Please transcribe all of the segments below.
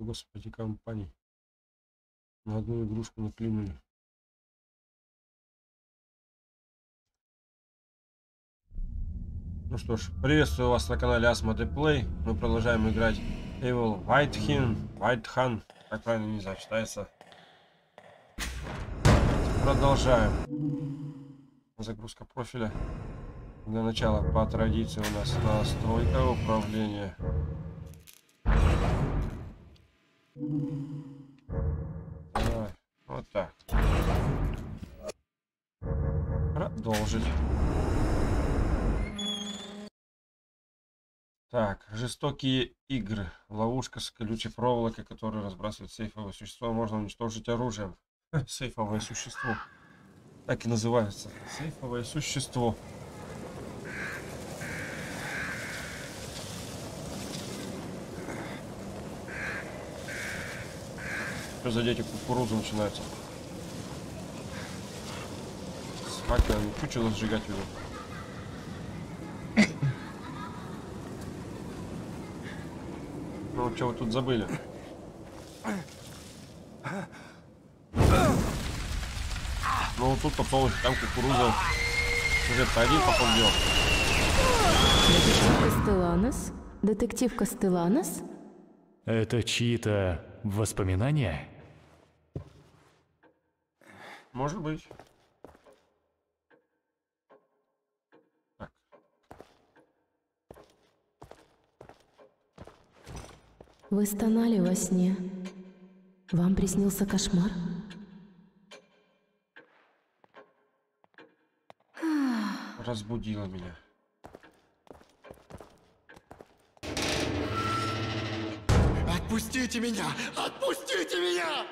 Господи, компании. На одну игрушку наклюнули. Ну что ж, приветствую вас на канале Asmo Play. Мы продолжаем играть Evil Whitehin, Whitehan, как правильно не знаю, читается. Продолжаем. Загрузка профиля. Для начала по традиции у нас настройка управления. Вот так. Продолжить. Так, жестокие игры. Ловушка с колючей проволокой, которая разбрасывает сейфовое существо. Можно уничтожить оружием. Сейфовое существо. Так и называется. Сейфовое существо. Что за дети кукурузу начинается? С факелами чучело сжигать ведут. Ну, что вы тут забыли? Ну, тут подсолнух, там кукуруза. Сюжет-то один, походу, делал. Детектив Кастеланос? Детектив Кастеланос? Это чьи-то воспоминания? Может быть. Так. Вы стонали во сне. Вам приснился кошмар? Разбудила меня. Отпустите меня! Отпустите меня!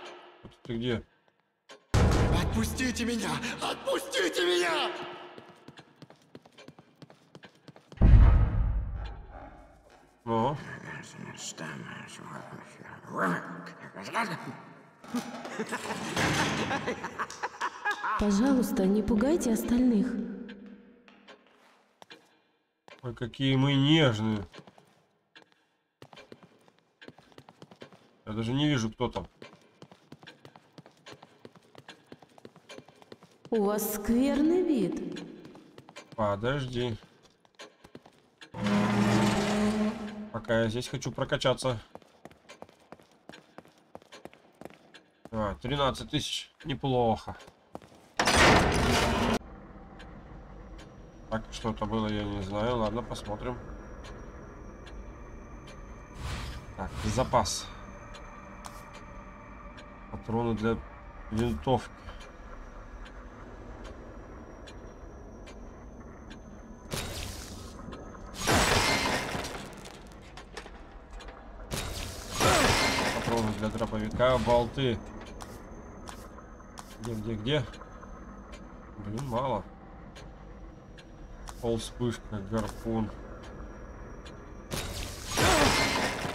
Ты где? Отпустите меня! Отпустите меня! Ну, Пожалуйста, не пугайте остальных. ой, какие мы нежные. Я даже не вижу, кто там. У вас скверный вид. Подожди. Пока я здесь хочу прокачаться. А, 13 тысяч. Неплохо. Так, что это было, я не знаю. Ладно, посмотрим. Так, запас. Патроны для винтовки. Патроны для дробовика, болты. Где, где, где? Блин, мало. Пол вспышка, гарпун.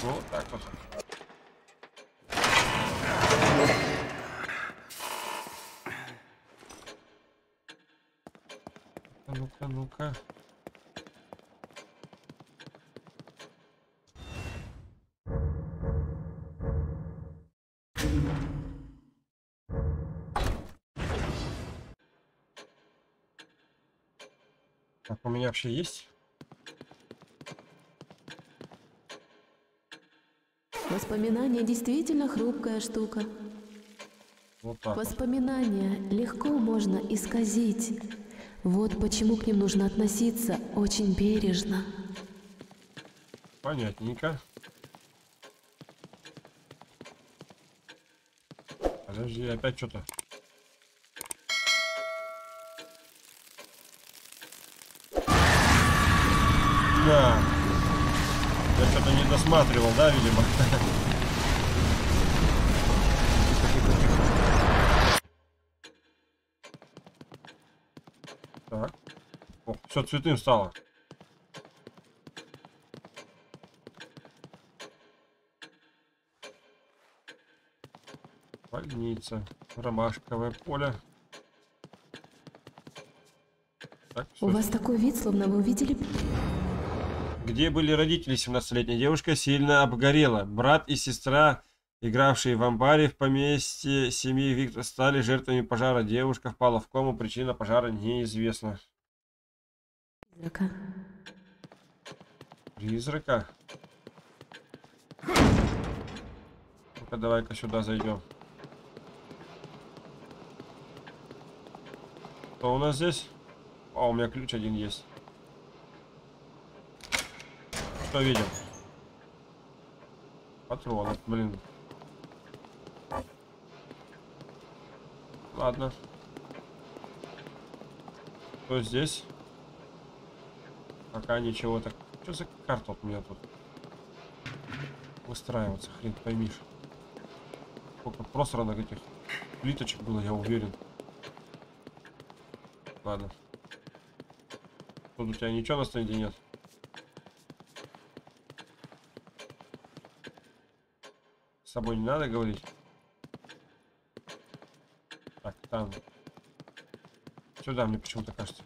Вот так вот. Вообще есть? Воспоминания действительно хрупкая штука. Вот так. вот. Воспоминания легко можно исказить. Вот почему к ним нужно относиться очень бережно. Понятненько. Подожди, опять что-то. На. Я что-то не досматривал, да, видимо? Так. О, все цветным стало. Больница. Ромашковое поле. Так, У вас такой вид, словно вы увидели... Где были родители 17-летней девушка, сильно обгорела. Брат и сестра Игравшие в амбаре в поместье семьи Виктор стали жертвами пожара. Девушка впала в кому, причина пожара неизвестна. Призрака. Призрака? Ну-ка, давай-ка сюда зайдем. Что у нас здесь? О, у меня ключ один есть. Что видим? Патроны, блин. Ладно. Что здесь? Пока ничего так. Что за карта у меня тут? Выстраиваться, хрен поймишь. Сколько просранных этих плиточек было, я уверен. Ладно. Тут у тебя ничего на стенде нет? С собой не надо говорить? Так, там. Сюда мне почему-то кажется.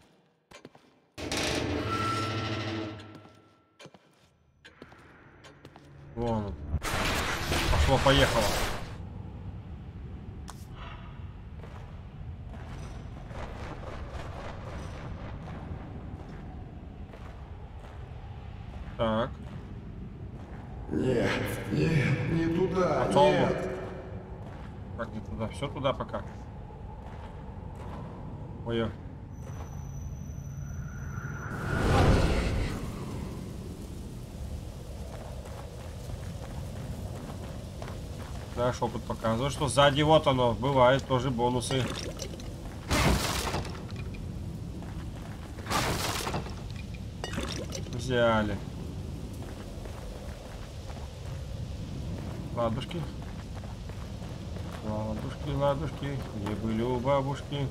Вон он. Пошло-поехало. Так. Нет, нет, не туда, Потом. нет. Как не туда? Все туда пока. Ой. Наш опыт показывает, что сзади вот оно, бывает тоже бонусы. Взяли. Ладушки. Ладушки, ладушки, где были у бабушки?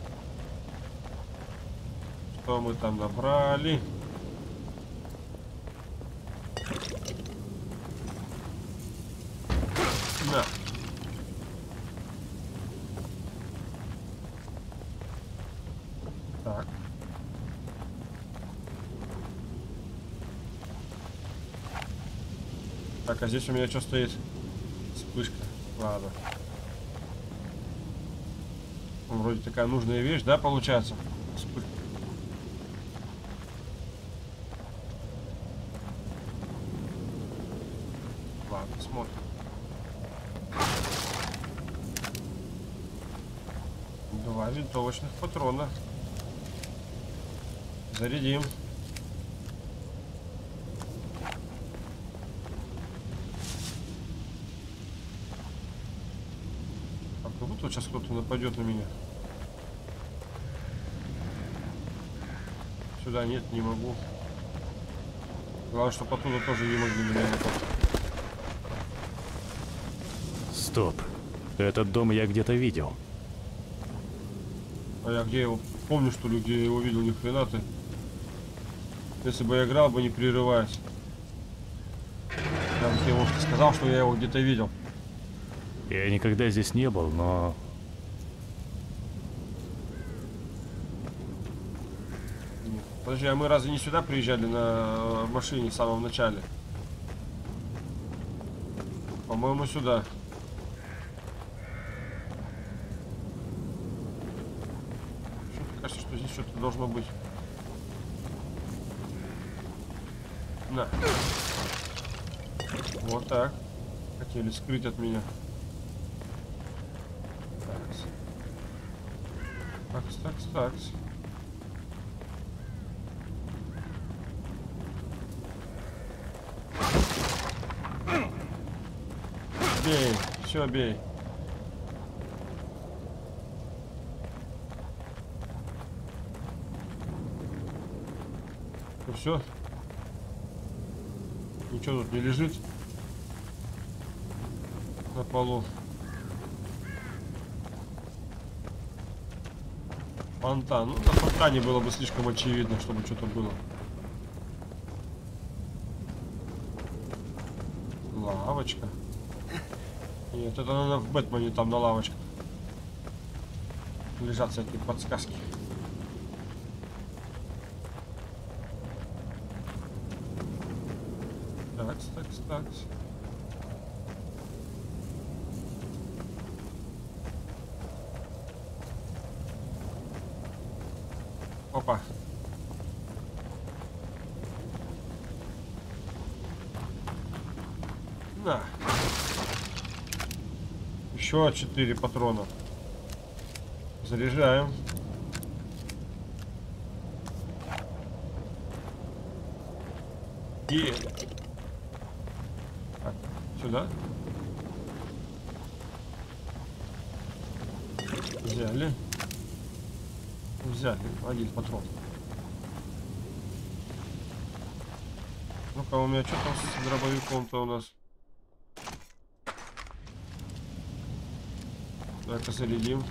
Что мы там набрали? На. Так. Так, а здесь у меня что стоит? Вспышка. Ладно. Вроде такая нужная вещь, да, получается? Ладно, смотрим. Два винтовочных патрона. Зарядим. А вот сейчас кто-то нападет на меня. Сюда нет, не могу. Главное, чтобы оттуда тоже не могли меня. Стоп. Этот дом я где-то видел. А я где его помню, что ли, где я его видел, ни хрена ты. Если бы я играл бы не прерываясь. Я тебе, сказал, что я его где-то видел. Я никогда здесь не был, но... Подожди, а мы разве не сюда приезжали на машине в самом начале? По-моему, сюда. Что-то кажется, что здесь что-то должно быть. На. Вот так. Хотели скрыть от меня. Такс. Такс, такс, такс. Бей, все, бей. Ну все. Ничего тут не лежит на полу. Фонтан. Ну, на фонтане было бы слишком очевидно, чтобы что-то было. Лавочка. Нет, это надо в Бэтмене там на лавочках. Лежат всякие подсказки. Такс, такс, такс. Опа. На. Еще 4 патрона. Заряжаем. И... Сюда. Взяли. Взяли. Один патрон. Ну-ка, у меня что там с дробовиком-то у нас? Так-ка зарядим.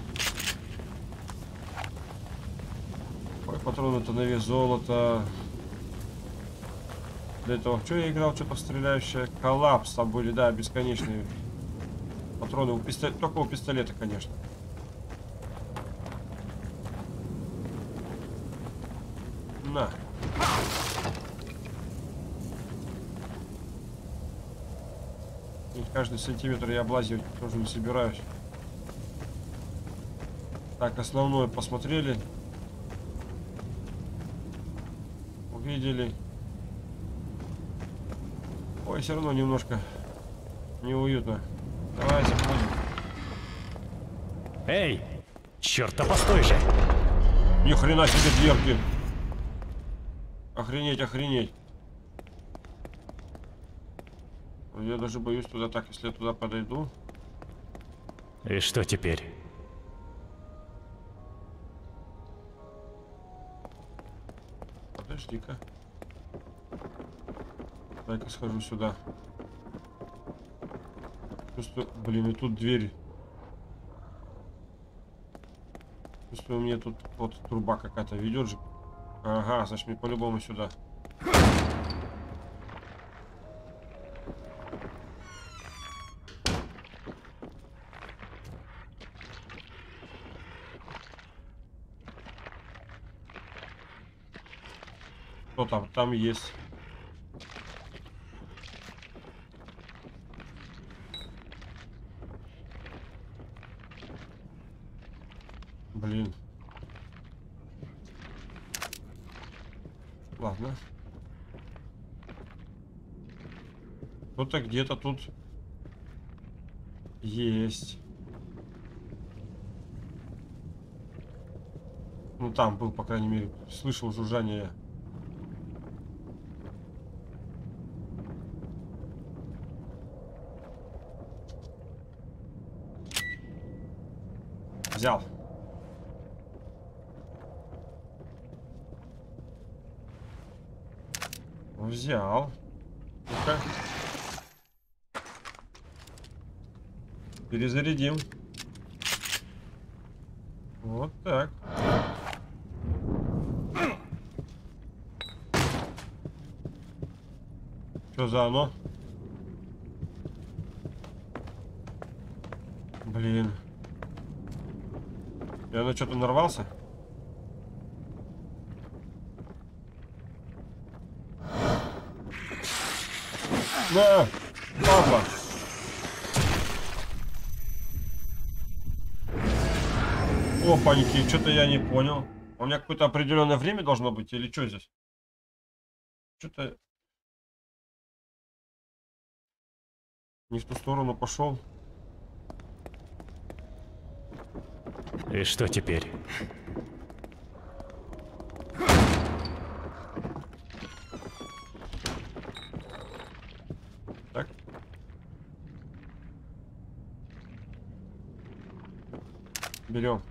Ой, патроны-то на вес золота. Для этого, что я играл, что-то стреляющее? Коллапс там были, да, бесконечные патроны. У пистол... Только у пистолета, конечно. На. И каждый сантиметр я облазивать тоже не собираюсь. Так, основное посмотрели. Увидели. Ой, все равно немножко неуютно. Давайте будем. Эй! Черт, да постой же! Ни хрена себе дверки. Охренеть, охренеть. Я даже боюсь туда так, если я туда подойду. И что теперь? Подожди-ка. Дай-ка схожу сюда. Чувствую, блин, и тут дверь. Чувствую, мне тут вот труба какая-то ведет же. Ага, значит мне по-любому сюда. Там? Там есть. Блин. Ладно. Кто-то где-то тут есть. Ну там был, по крайней мере, слышал жужжание. Взял. Взял. Ну-ка. Перезарядим. Вот так. Что за оно? Блин. Я на что-то нарвался? На! Папа! Опаньки, что-то я не понял. У меня какое-то определенное время должно быть или что здесь? Что-то... Не в ту сторону пошел. И что теперь? Так. Берем.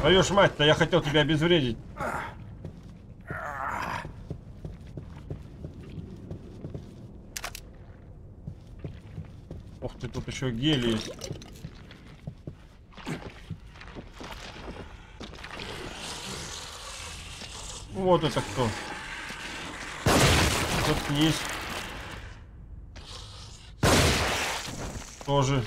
Твою ж мать-то, я хотел тебя обезвредить. Ох ты, тут еще есть. Вот это кто? Заткнись. Тоже.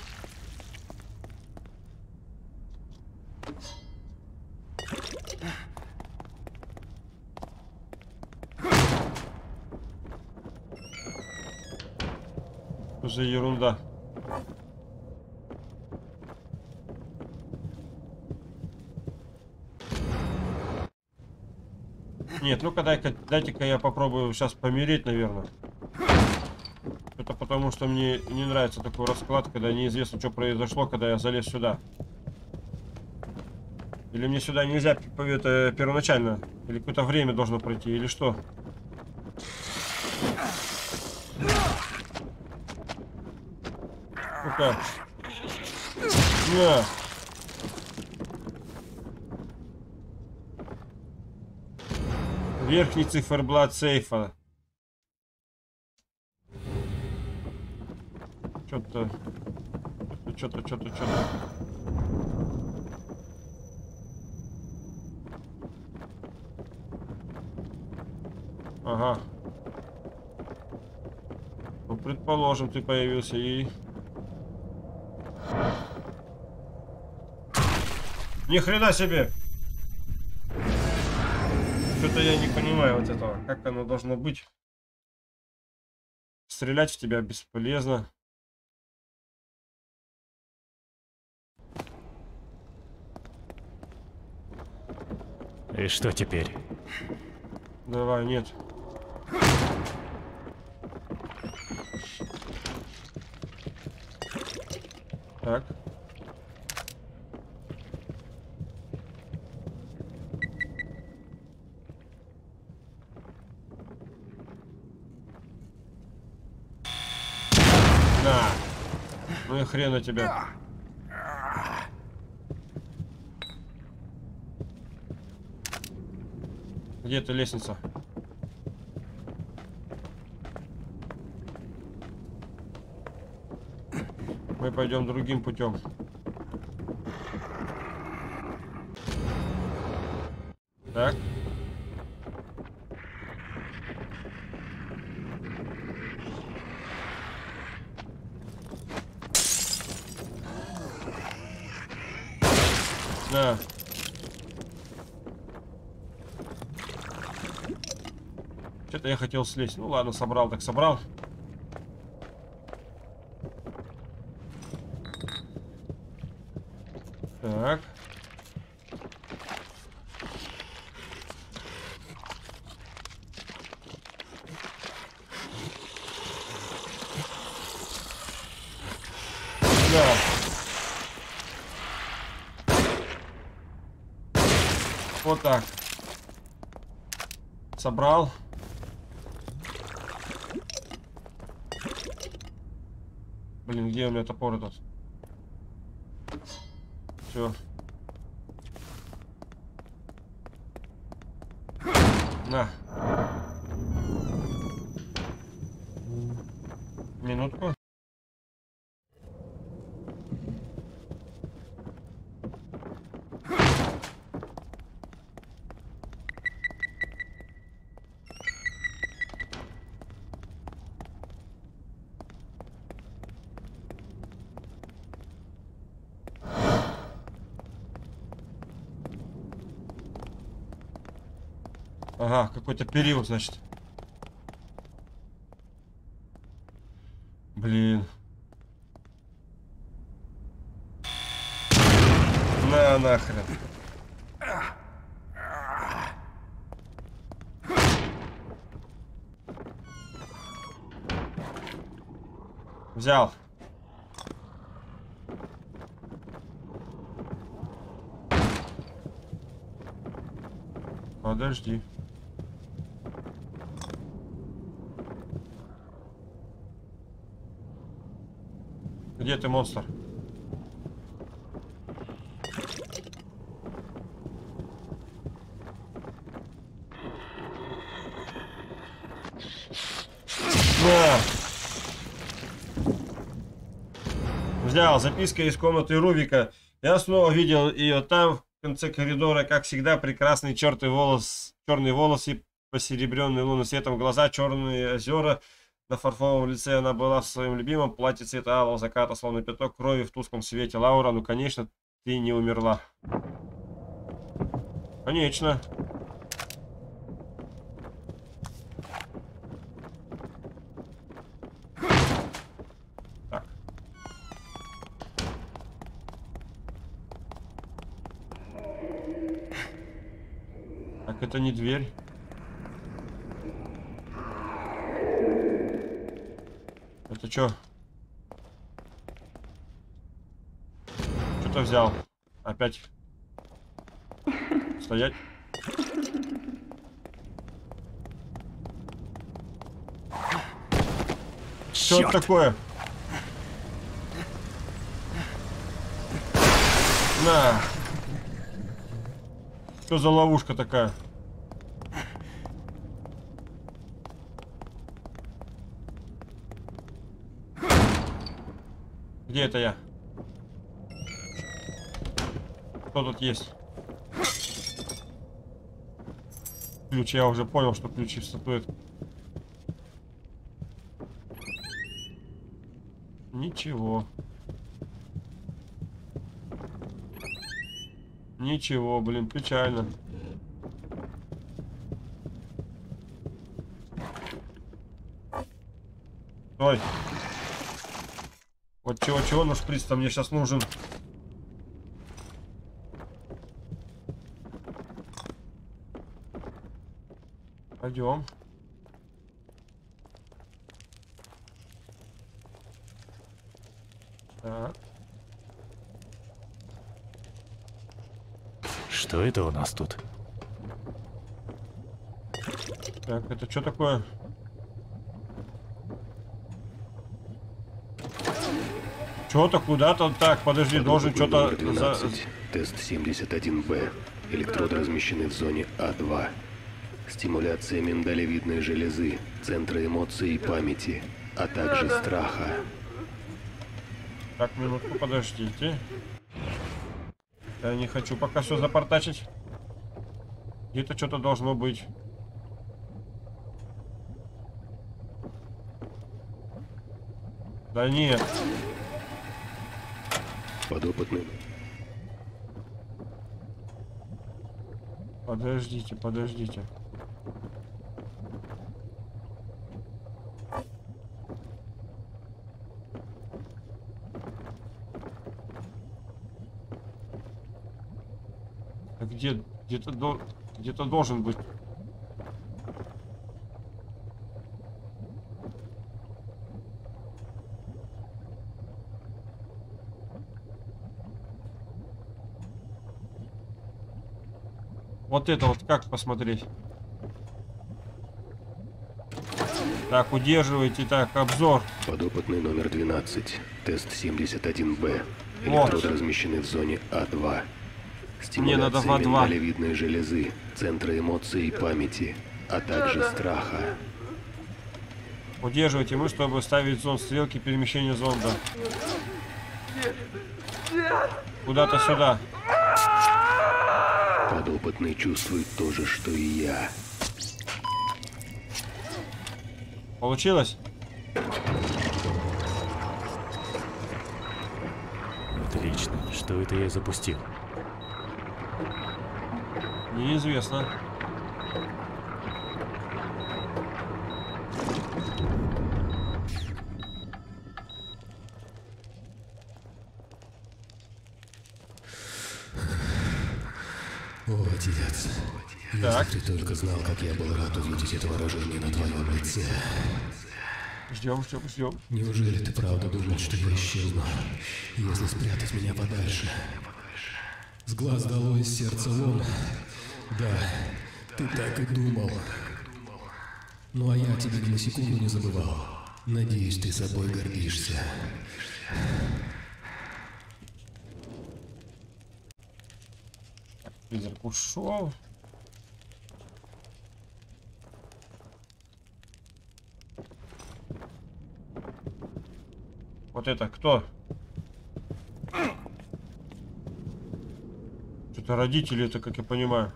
За ерунда? Нет, ну-ка дай-ка, дайте-ка я попробую сейчас помереть, наверное. Это потому, что мне не нравится такой расклад, когда неизвестно, что произошло, когда я залез сюда. Или мне сюда нельзя это первоначально? Или какое-то время должно пройти, или что? Ну-ка. На. Верхний циферблат сейфа. Что-то... Что-то, что-то, что-то. Ага. Ну, предположим, ты появился и... Ни хрена себе! Что-то я не понимаю вот этого. Как оно должно быть? Стрелять в тебя бесполезно. И что теперь? Давай, нет. Так. На. Ну и хрена тебя. Где эта лестница? Мы пойдем другим путем. Так. Да. Что-то я хотел слезть. Ну ладно, собрал так собрал. Так. Да. Вот так. Собрал. Блин, где у меня топор этот? Все. На. Минутку. Ага, какой-то период, значит. Блин. На нахрен. Взял. Подожди. Где ты, монстр? Взял записка из комнаты Рубика. Я снова видел ее там, в конце коридора, как всегда, прекрасный черный волос, черные волосы, посеребренные лунным светом, глаза, черные озера. На фарфоровом лице она была в своем любимом платье цвета алого заката, словно пяток крови в тусклом свете. Лаура, ну конечно, ты не умерла. Конечно. Так. Это не дверь. Чё? Что-то взял. Опять. Стоять. Что это такое? На. Что за ловушка такая? Где это я? Кто тут есть? Ключ, я уже понял, что ключи в статуэтке. Ничего. Ничего, блин, печально. Ой. Вот чего-чего, но шприц-то мне сейчас нужен. Пойдем. Так. Что это у нас тут? Так, это что такое? Что-то куда-то. Так, подожди, должен Подопытный что-то... за- 12, тест 71Б. Электроды размещены в зоне А2. Стимуляция миндалевидной железы, центра эмоций и памяти, а также страха. Так, минутку, подождите. Я не хочу пока все запортачить. Где-то что-то должно быть. Да нет. Подопытный. Подождите, подождите. А где где-то до где-то должен быть. Вот это вот как посмотреть? Так, удерживайте, так, обзор. Подопытный номер 12, тест 71Б. Вот. Электроды размещены в зоне А2. Мне надо в Стимуляция А2. миндалевидной железы, центра эмоций и памяти, а также страха. Удерживайте мы, чтобы ставить зон стрелки перемещения зонда. Куда-то сюда. Подопытный чувствует то же, что и я. Получилось? Отлично. Что это я запустил? Неизвестно. О, отец. Так. Если ты только знал, как я был рад увидеть это выражение на твоем лице. Ждем, ждем, ждем. Неужели ты правда думал, что я исчезну, если спрятать меня подальше? С глаз долой, из сердца вон. Да, ты так и думал. Ну а я тебя ни на секунду не забывал. Надеюсь, ты собой гордишься. Призрак ушел. Вот это кто? Что-то родители это, как я понимаю.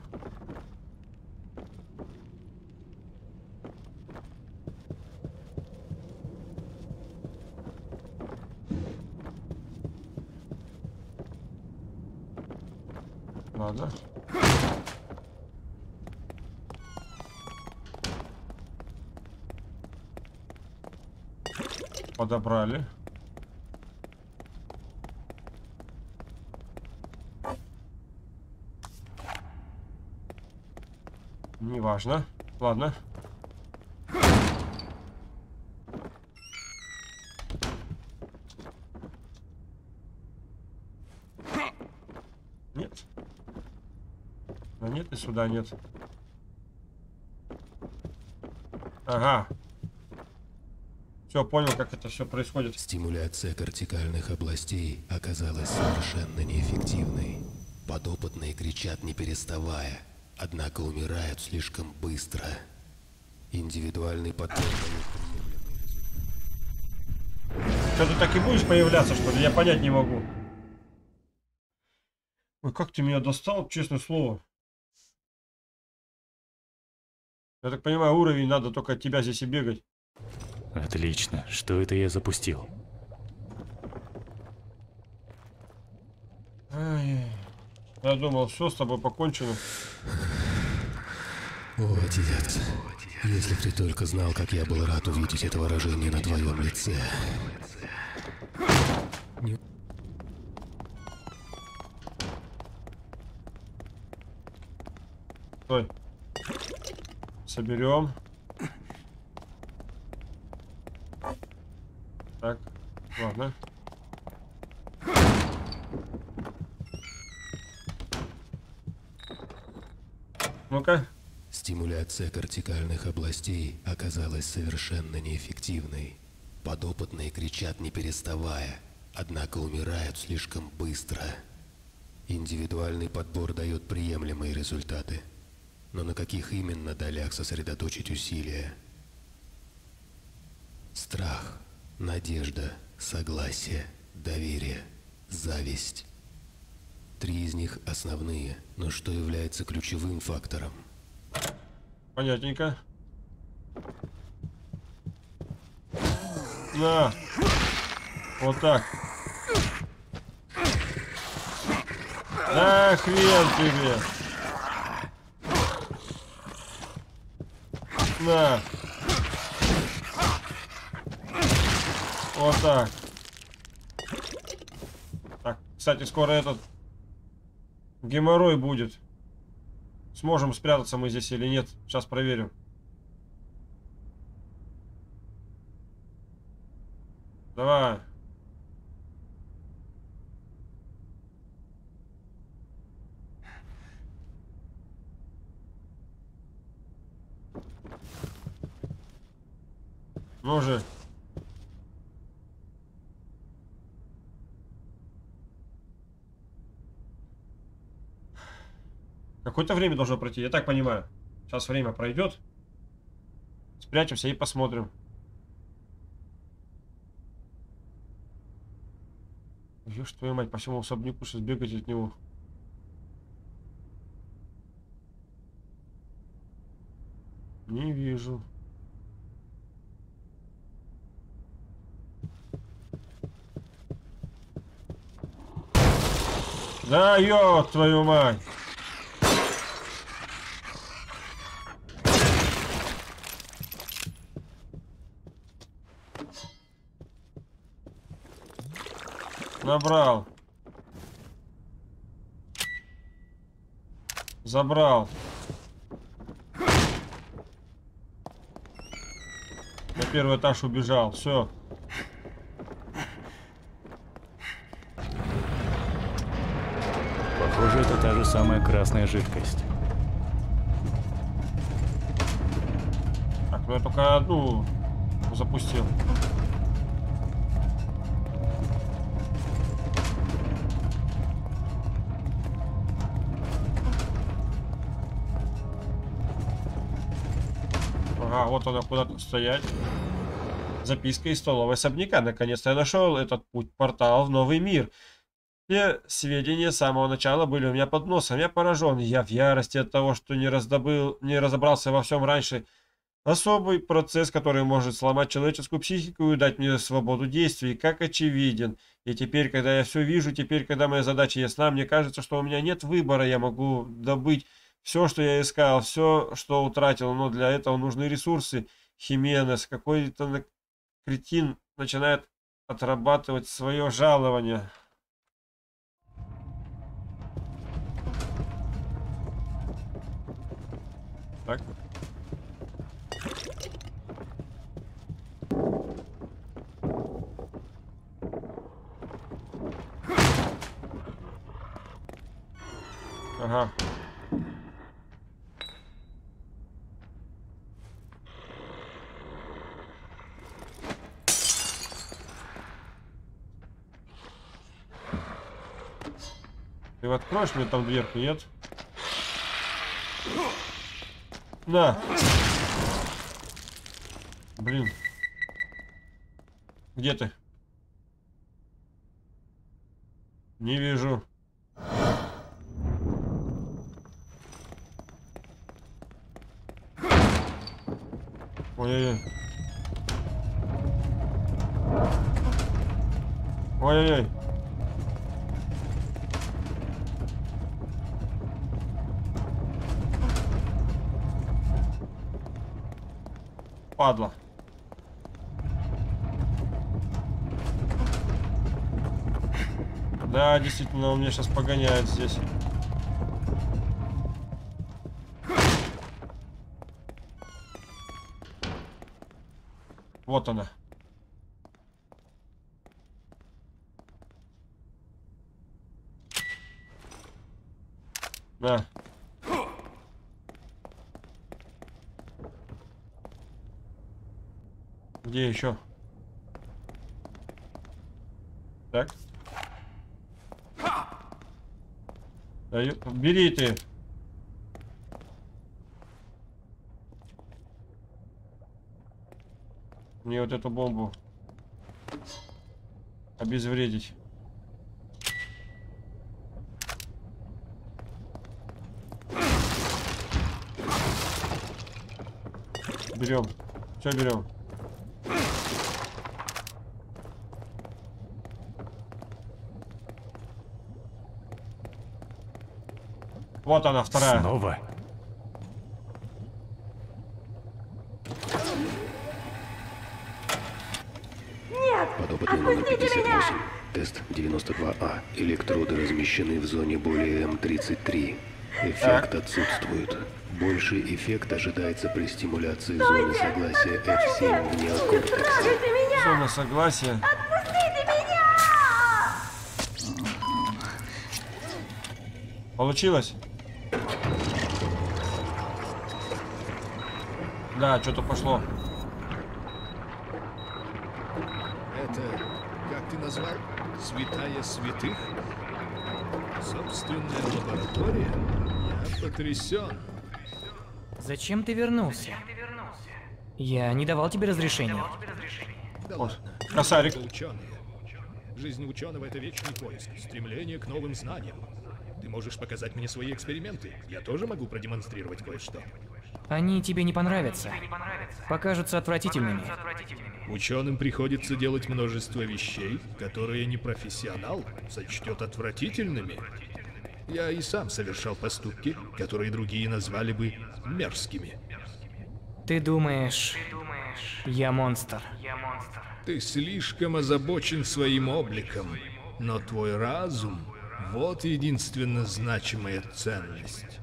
Ладно. Подобрали. важно. Ладно. Нет. Да нет, и сюда нет. Ага. Все, понял, как это все происходит. Стимуляция кортикальных областей оказалась совершенно неэффективной. Подопытные кричат не переставая однако умирают слишком быстро. Индивидуальный приемлемый Что ты так и будешь появляться, что ли? Я понять не могу. Ой, как ты меня достал, честное слово. Я так понимаю, уровень надо только от тебя здесь и бегать. Отлично. Что это я запустил? Ай, я думал, все с тобой покончено. О, отец, если б ты только знал, как я был рад увидеть это выражение на твоем лице. Не- Стой. Соберем. Так, ладно. Ну-ка. Стимуляция кортикальных областей оказалась совершенно неэффективной. Подопытные кричат не переставая, однако умирают слишком быстро. Индивидуальный подбор дает приемлемые результаты. Но на каких именно долях сосредоточить усилия? Страх, надежда, согласие, доверие, зависть. Три из них основные, но что является ключевым фактором? Понятненько. На. Вот так. Да хрен тебе. На. Вот так. Так, кстати, скоро этот геморрой будет. Сможем спрятаться мы здесь или нет. Сейчас проверим. Давай. Ну же. Какое-то время должно пройти, я так понимаю. Сейчас время пройдет. Спрячемся и посмотрим. Ешь твою мать, по всему особняку сейчас бегать от него. Не вижу. Да, ё, твою мать. Набрал. Забрал. На первый этаж убежал. Все. Похоже, это та же самая красная жидкость. Так, ну я только одну запустил. Ага, вот она куда-то стоять. Записка из столовой особняка. Наконец-то я нашел этот путь, портал в новый мир. Все сведения с самого начала были у меня под носом. Я поражен. Я в ярости от того, что не раздобыл, не разобрался во всем раньше. Особый процесс, который может сломать человеческую психику и дать мне свободу действий, как очевиден. И теперь, когда я все вижу, теперь, когда моя задача ясна, мне кажется, что у меня нет выбора. Я могу добыть все, что я искал, все, что утратил, но для этого нужны ресурсы. Хименес, какой-то кретин начинает отрабатывать свое жалование. Так. Ага. Откроешь мне там дверку, нет? На! Блин. Где ты? Не вижу. Ой-ой-ой. Ой-ой-ой. Падла. Да, действительно, он меня сейчас погоняет здесь. Вот она. Да. Где еще? Так. Даю... Бери ты. Мне вот эту бомбу обезвредить. Берем. Все берем. Вот она, вторая. Снова? Подопытный номер 58. Тест 92А. Электроды размещены в зоне более М33. Эффект отсутствует. Больший эффект ожидается при стимуляции зоны согласия F7 в неокортексе. Зона согласия. Получилось? Да, что-то пошло. Это, как ты назвал, святая святых? Собственная лаборатория? Я потрясен. Зачем ты вернулся? Я не давал тебе разрешения. Да Вот. ладно. Косарик. Это ученые. Жизнь ученого — это вечный поиск, стремление к новым знаниям. Ты можешь показать мне свои эксперименты. Я тоже могу продемонстрировать кое-что. Они тебе не понравятся. Покажутся отвратительными. Ученым приходится делать множество вещей, которые непрофессионал сочтет отвратительными. Я и сам совершал поступки, которые другие назвали бы мерзкими. Ты думаешь, я монстр. Ты слишком озабочен своим обликом, но твой разум — вот единственно значимая ценность.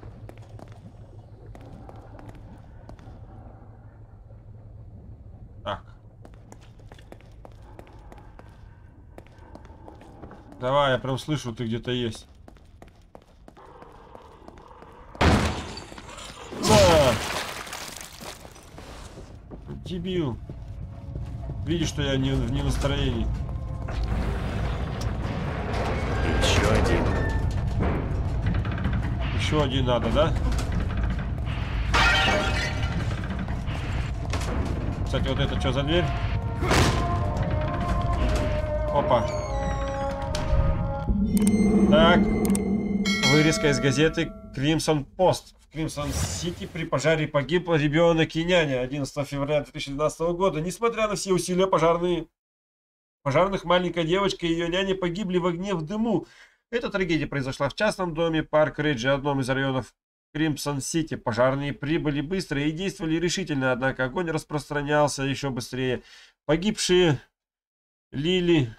Так. Давай, я прям слышу, ты где-то есть. Да! Дебил. Видишь, что я не, в не настроении. Еще один. Еще один надо, да? Кстати, вот это что за дверь? Опа. Так. Вырезка из газеты Crimson Post. В Crimson Сити при пожаре погиб ребенок Киняне 11 февраля 2012 года. Несмотря на все усилия пожарные, пожарных, маленькая девочка и ее няня погибли в огне в дыму. Эта трагедия произошла в частном доме Парк Риджи, одном из районов Кримсон-Сити. Пожарные прибыли быстро и действовали решительно, однако огонь распространялся еще быстрее. Погибшие Лили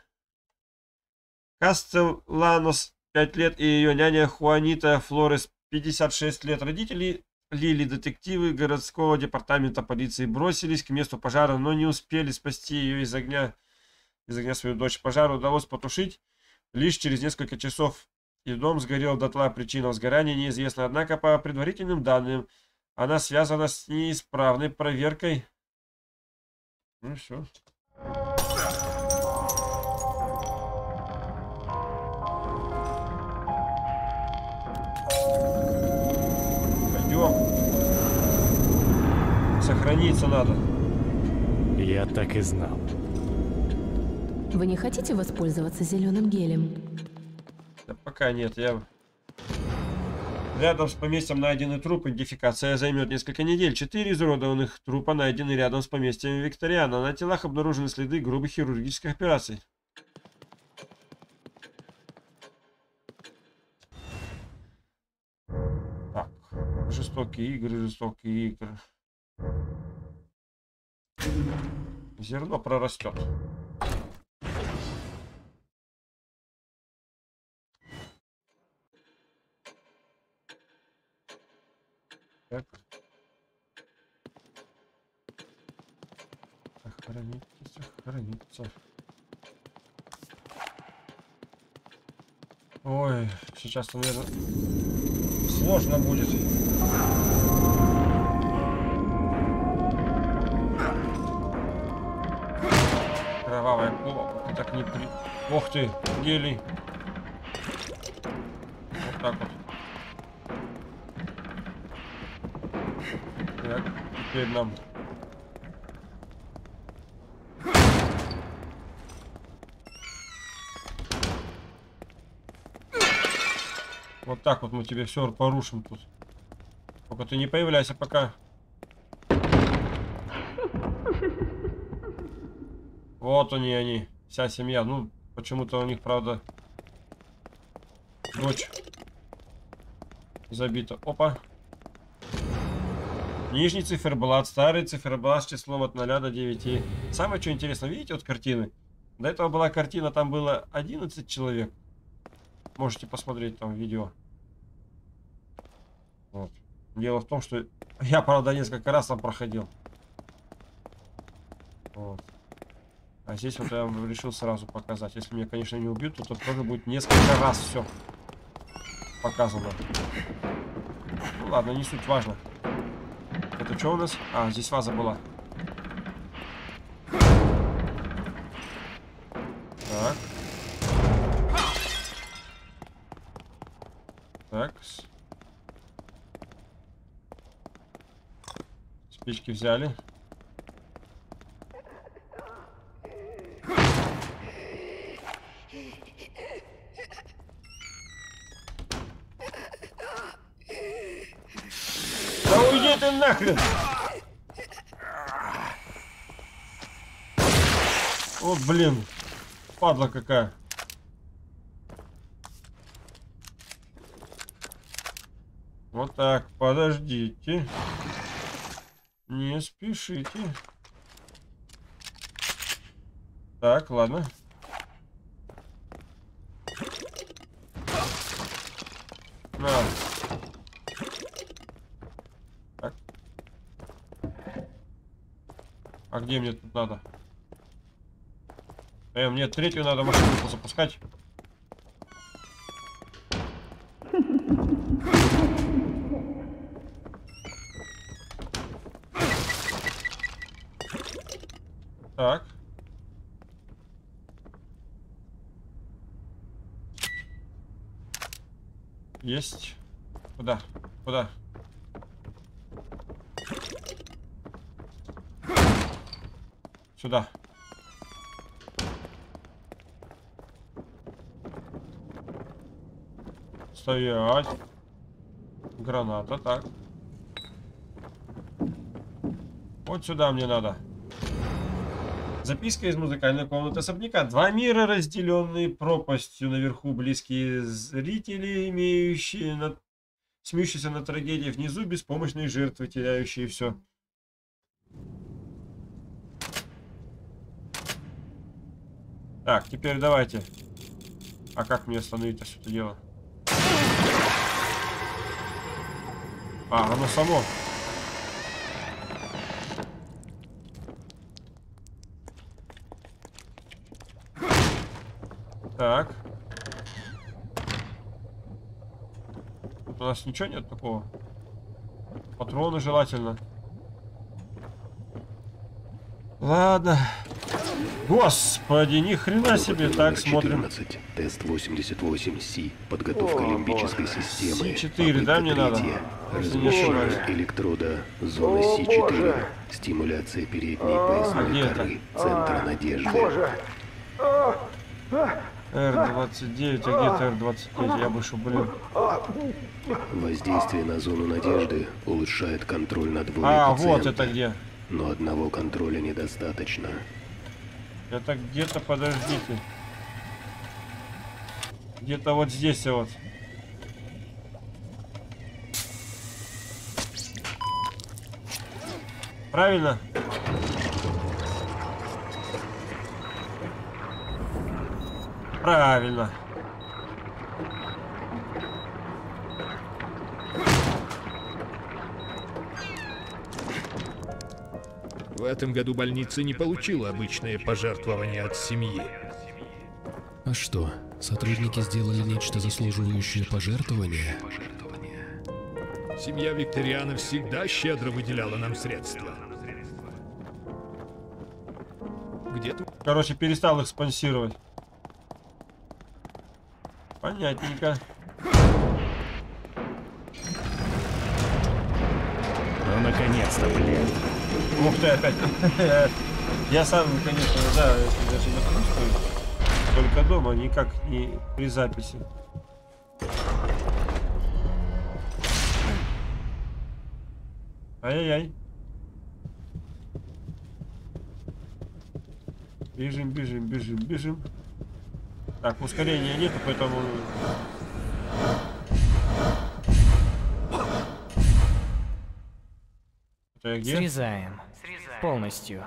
Кастелланос, 5 лет, и ее няня Хуанита Флорес, 56 лет. Родители Лили, детективы городского департамента полиции, бросились к месту пожара, но не успели спасти ее из огня, из огня свою дочь. Пожар удалось потушить лишь через несколько часов и дом сгорел дотла. Причина возгорания неизвестна, однако по предварительным данным она связана с неисправной проверкой. Ну все. Сохраниться надо. Я так и знал. Вы не хотите воспользоваться зеленым гелем? Да пока нет, я... Рядом с поместьем найденный труп. Идентификация займет несколько недель. Четыре изуродованных трупа найдены рядом с поместьем Викториана. На телах обнаружены следы грубых хирургических операций. Так, жестокие игры, жестокие игры. Зерно прорастет. Так. Сохраниться, сохраниться. Ой, сейчас, наверное, сложно будет. Кровавая кулак. Ты так не при... Ох ты, гелий. Вот так вот. Так, теперь нам... Вот так вот мы тебе все порушим тут. Только ты не появляйся пока. Вот они, они. Вся семья. Ну, почему-то у них, правда, дочь забита. Опа. Нижний циферблат, старый циферблат с числом от 0 до 9. Самое что интересно, видите вот картины? До этого была картина, там было 11 человек. Можете посмотреть там видео. Вот. Дело в том, что я, правда, несколько раз там проходил. Вот. А здесь вот я решил сразу показать. Если меня, конечно, не убьют, то тут тоже будет несколько раз все показано. Ну ладно, не суть важно. Это что у нас? А, здесь ваза была. Так. Так. Спички взяли. Да уйди ты нахрен! Вот блин, падла какая. Вот так, подождите. Не спешите. Так, ладно. На. Так. А где мне тут надо? Э, мне третью надо машину запускать. Так. Есть. Куда? Куда? Сюда. Стоять. Граната, так. Вот сюда мне надо. Записка из музыкальной комнаты особняка. Два мира, разделенные пропастью. Наверху близкие зрители, имеющие над... смеющиеся на трагедии. Внизу беспомощные жертвы, теряющие все. Так, теперь давайте. А как мне остановить все это дело? А, оно само. Так. Тут у нас ничего нет такого. Патроны желательно. Ладно. Господи, ни хрена себе. Так, смотрим. 14. Тест 88Си. Подготовка лимбической системы. Си-4, да, мне надо? Размещение электрода зоны О, Си4. боже. Стимуляция передней поясной где это? коры. Центра надежды. Боже! Р-29, а где Р-25? Я выше, блин. Воздействие на зону надежды улучшает контроль над волей А, пациента. вот это где. Но одного контроля недостаточно. Это где-то, подождите. Где-то вот здесь вот. Правильно? Правильно. Этом году больница не получила обычное пожертвование от семьи. А что, сотрудники сделали нечто заслуживающее пожертвования? Семья Викториана всегда щедро выделяла нам средства. Где тут? Короче, перестал их спонсировать. Понятненько. Ну, наконец-то, блин. Ух ты, опять. Я сам, конечно, да, если даже не чувствую. Только дома, никак не при записи. Ай-яй-яй. Бежим, бежим, бежим, бежим. Так, ускорения нету, поэтому... Я где? Срезаем. Полностью.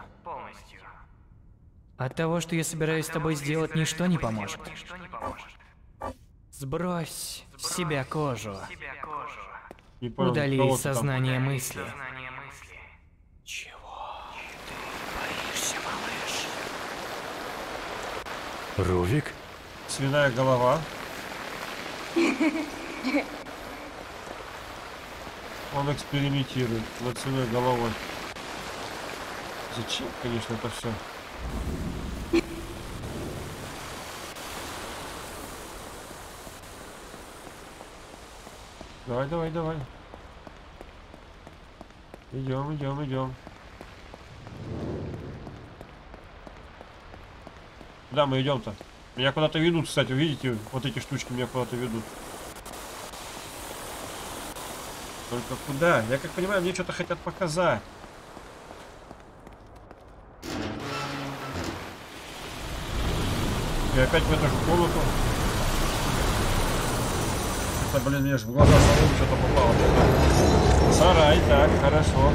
От того, что я собираюсь с тобой сделать, ничто не поможет. Сбрось с себя кожу. Понял, Удали из сознания мысли. Чего? Боишься, малыш? Рувик? Свиная голова. Он экспериментирует над свиной головой. Зачем, конечно, это все? Давай, давай, давай. Идем, идем, идем. Куда мы идем-то? Меня куда-то ведут, кстати, видите? Вот эти штучки меня куда-то ведут. Только куда? Я как понимаю, мне что-то хотят показать. И опять в эту же комнату. Это, блин, мне же в глаза самому что-то попало. Сарай, так, хорошо.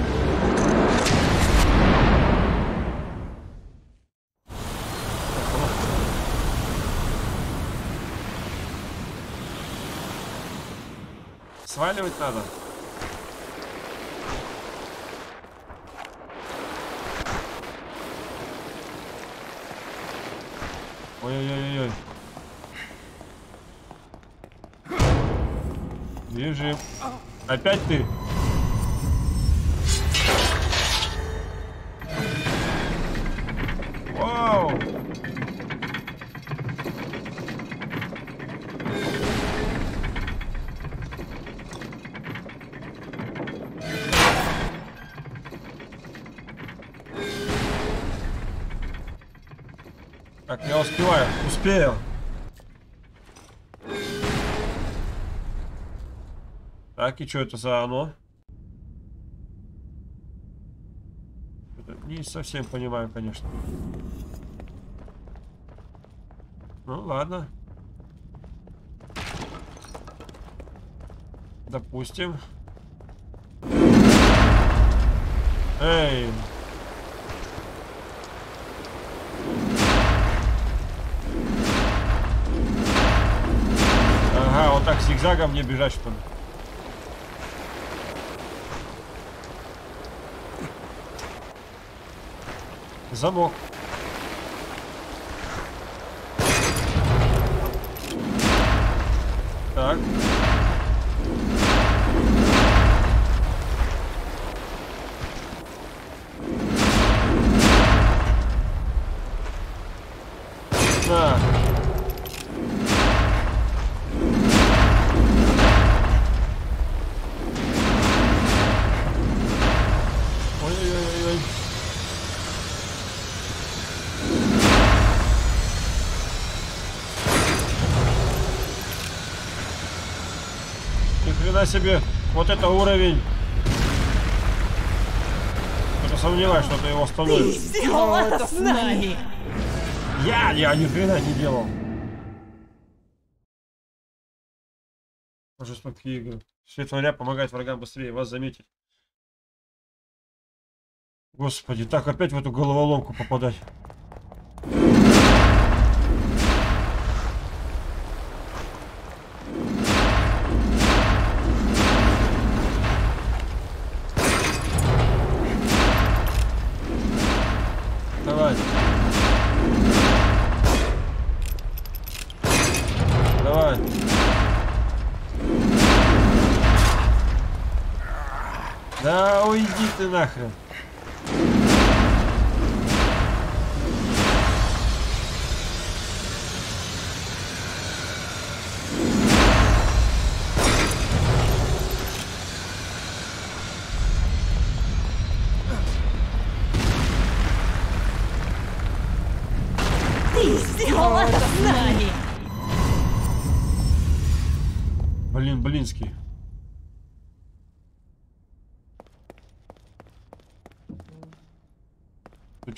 Сваливать надо. Ой-ой-ой-ой. Бежим. Опять ты? Успею. Так, и что это за оно? Не совсем понимаю, конечно. Ну, ладно. Допустим. Эй! Так зигзагом мне бежать, что ли? Замок. Так. Себе. Вот это уровень. Что-то сомневаюсь, что ты его остановишь. Сделал это с нами! Я, я ни хрена не делал. Жестокие игры. Свет фонаря помогает врагам быстрее вас заметить. Господи, так опять в эту головоломку попадать. Ты нахрен. Ты сделал это с нами! Блин, блинский.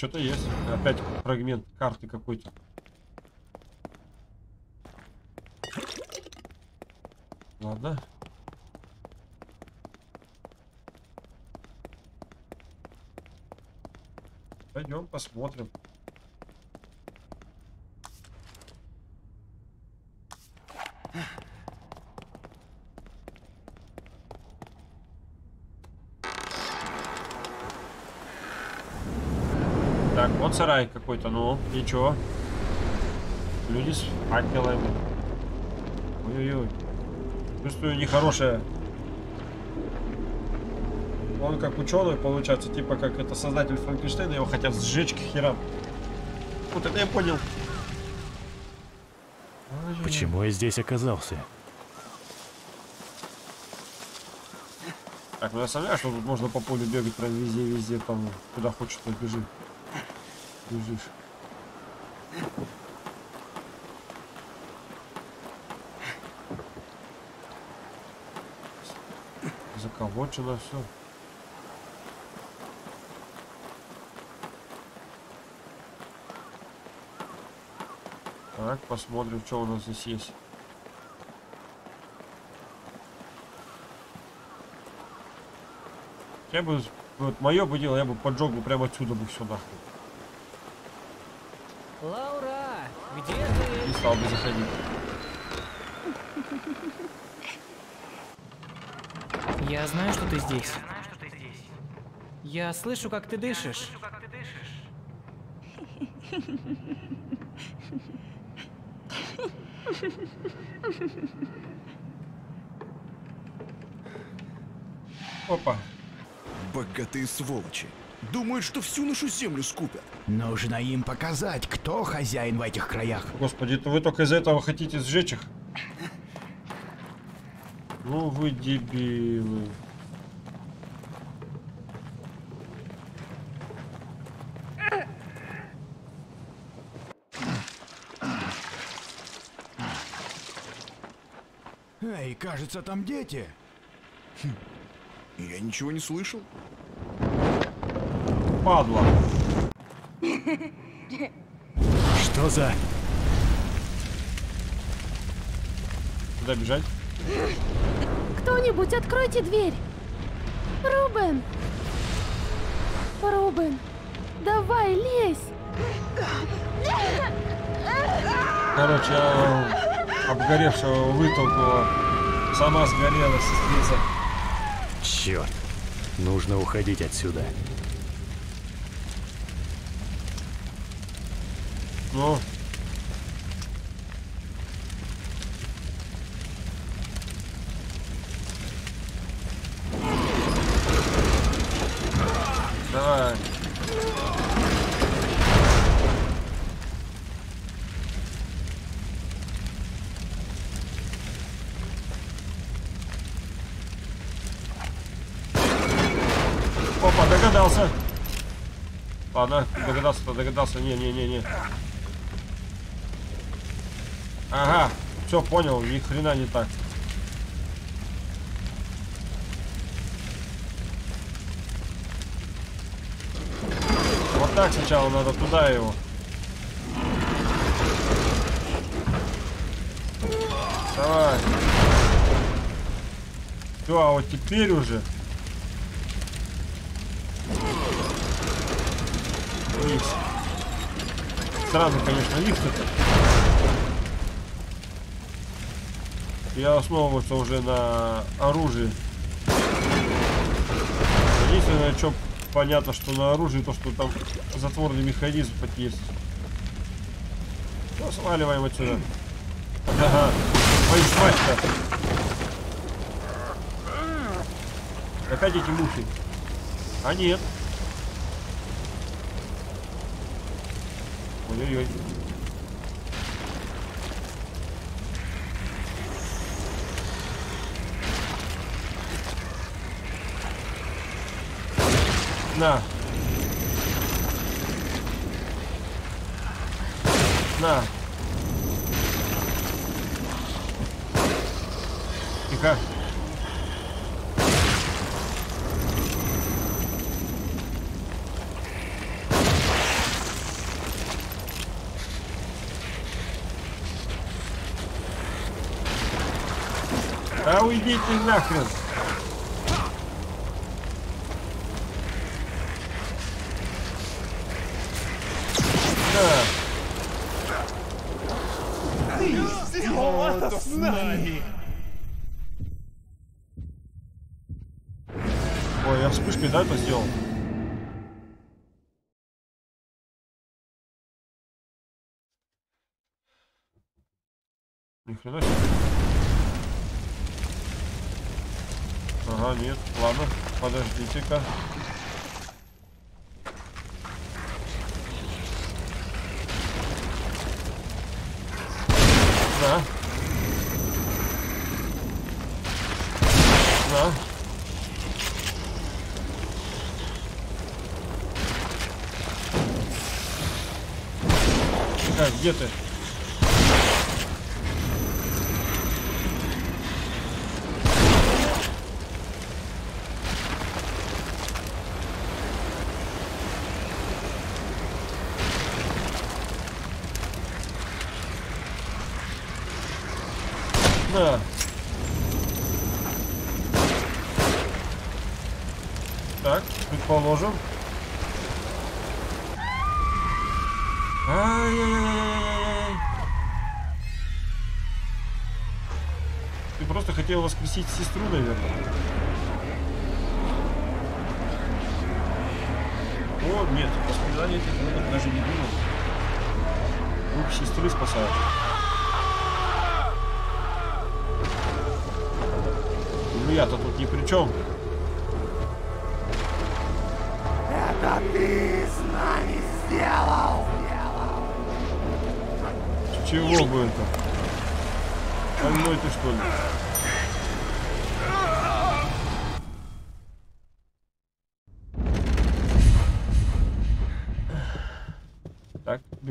Что-то есть. Опять фрагмент карты какой-то. Ладно. Пойдем посмотрим. Так, вот сарай какой-то, ну, и чё? Люди с факелами. Ой-ой-ой. Чувствую нехорошее. Он как ученый, получается, типа как это создатель Франкенштейна, его хотят сжечь к херам. Вот это я понял. Почему я здесь оказался? Так, ну я сомневаюсь, что тут можно по полю бегать прям везде-везде, там, куда хочешь, то бежи. Бежишь. Заколочено все. Так, посмотрим, что у нас здесь есть. Я бы, вот мое бы дело, я бы поджег бы прямо отсюда бы все нахуй. Лаура, где ты? Не стал бы заходить. Я знаю, что ты здесь. Я слышу, как ты дышишь. Опа. Богатые сволочи. Думают, что всю нашу землю скупят. Нужно им показать, кто хозяин в этих краях. Господи, это вы только из-за этого хотите сжечь их? Ну вы дебилы. Эй, кажется, там дети. Я ничего не слышал. Падла. Что за... Куда бежать? Кто-нибудь, откройте дверь! Рубен! Рубен, давай, лезь! Короче, я обгоревшего вытолкнула. Сама сгорела, сестрица. Черт. Нужно уходить отсюда. Ну. Давай. Опа, догадался. Ладно, догадался-то, догадался. Не-не-не-не. все понял, ни хрена не так. Вот так сначала надо туда его. Давай. Все, а вот теперь уже. Сразу, конечно, лифт это. Я основывался уже на оружии. Единственное, что понятно, что на оружии, то, что там затворный механизм есть. Ну, сваливаем отсюда. Ага. Твою мать-то. Опять эти мухи. А нет. Ой-ой-ой. На. На. Тихо. Да уйдите нахрен. Ты сделал это с нами! Ой, я вспышкой, да, это сделал? Ни хрена себе. Ага, нет, ладно, подождите-ка. Да. Да. Так, где ты? Воскресить сестру, наверное. О, нет, воспоминания этих минут даже не думал. Друг сестры спасает. Ну я-то тут ни при чем.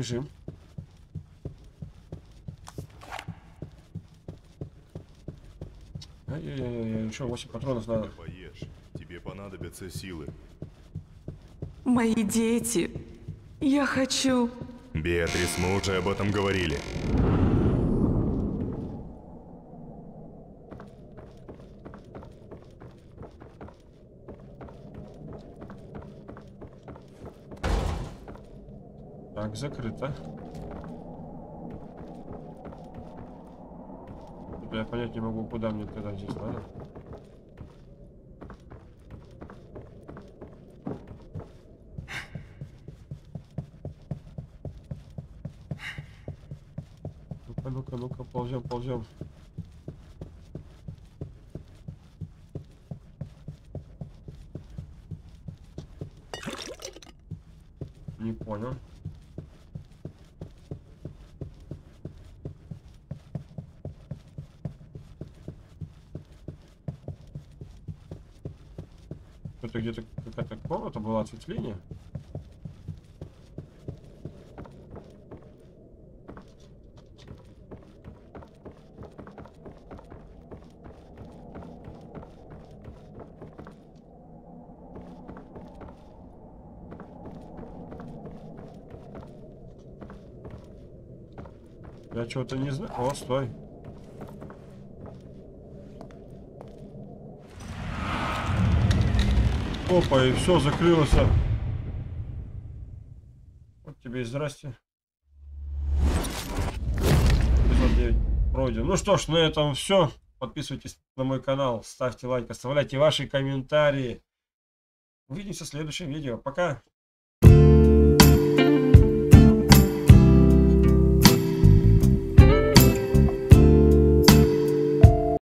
Бежим. Ай-яй-яй, еще 8 патронов надо. Поешь, тебе понадобятся силы. Мои дети. Я хочу... Беатрис, мы уже об этом говорили. Так, закрыто. Я понять не могу, куда мне тогда здесь надо. Это было ответвление. Я чего-то не знаю. О, стой. Опа, и все, закрылось. Вот тебе и здрасте. Эпизод 9 пройден. Ну что ж, на этом все. Подписывайтесь на мой канал, ставьте лайк, оставляйте ваши комментарии. Увидимся в следующем видео. Пока!